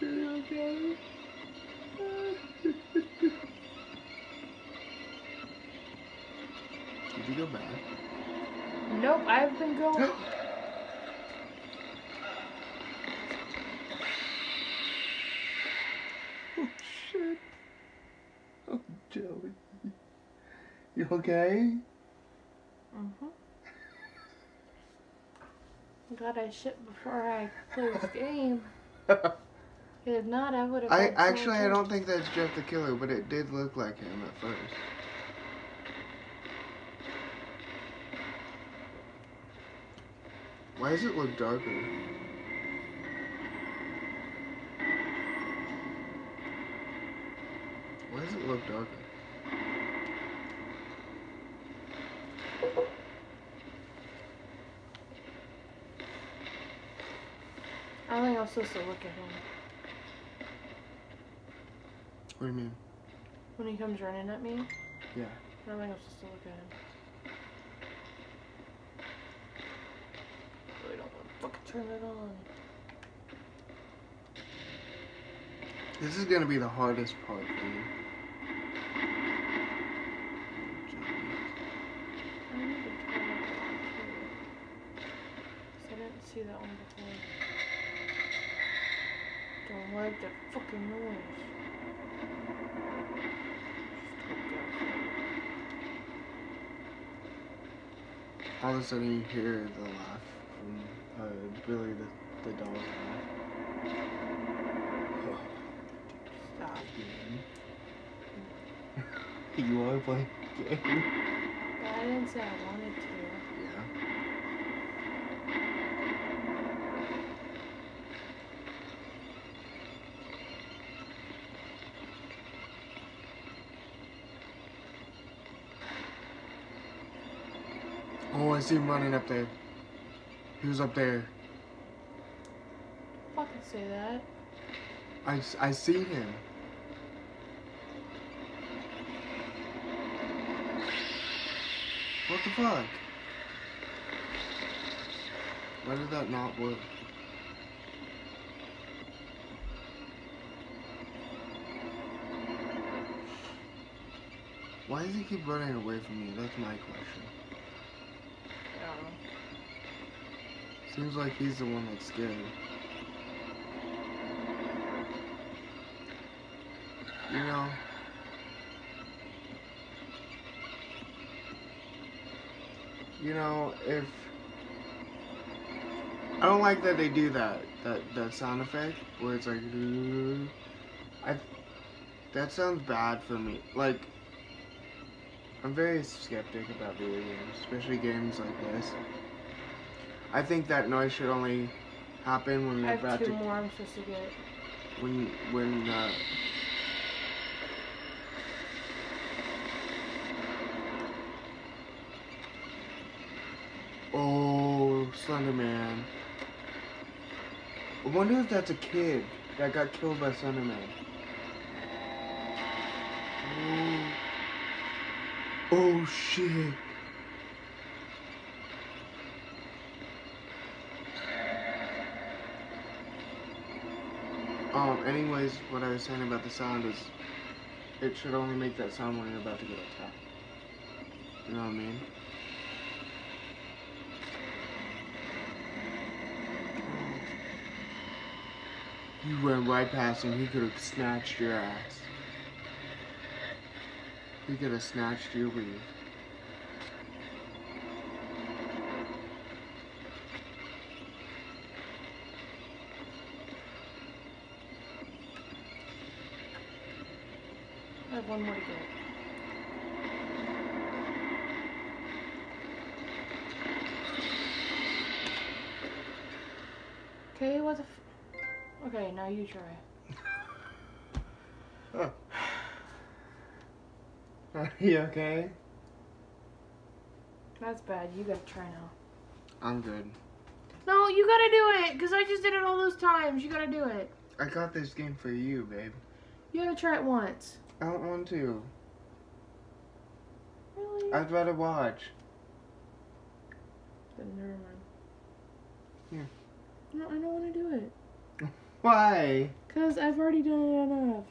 Are you sure? Did you go back? Nope, I've been going. oh shit. Oh Joey. You okay? Mm-hmm. Glad I shit before I closed the game. If not, I would have. I actually I don't think that's Jeff the Killer, but it did look like him at first. Why does it look darker? Why does it look darker? I think I'm supposed to look at him What do you mean? when he comes running at me. Yeah. I don't think I'm supposed to look at him. Really don't want to fucking turn it on. This is gonna be the hardest part for you. I need to try that one I didn't see that one before. Don't like that fucking noise. All of a sudden you hear the laugh from uh, Billy the, the doll's laugh. Stop. you are playing play a game? I didn't say I wanted to. Yeah. Oh, I see him running up there. He was up there? Fucking say that. I, I see him. What the fuck? Why did that not work? Why does he keep running away from me? That's my question. I don't know. Seems like he's the one that's scared. You know, you know, if I don't like that they do that that that sound effect where it's like I that sounds bad for me. Like I'm very skeptic about video games, especially games like this. I think that noise should only happen when I you're about two to more I'm supposed to get. when when uh, oh Slender Man. I wonder if that's a kid that got killed by Slender Man. Oh, oh shit. Um, anyways, what I was saying about the sound is it should only make that sound when you're about to get attacked. You know what I mean? You went right past him, he could have snatched your ass. He could have snatched your weave. Have one more to get. Okay, what the f- Okay, now you try. Are you okay? That's bad. You gotta try now. I'm good. No, you gotta do it, because I just did it all those times. You gotta do it. I got this game for you, babe. You gotta try it once. I don't want to. Really? I'd rather watch. Then never mind. Here. No, I don't want to do it. Why? Because I've already done it enough.